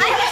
I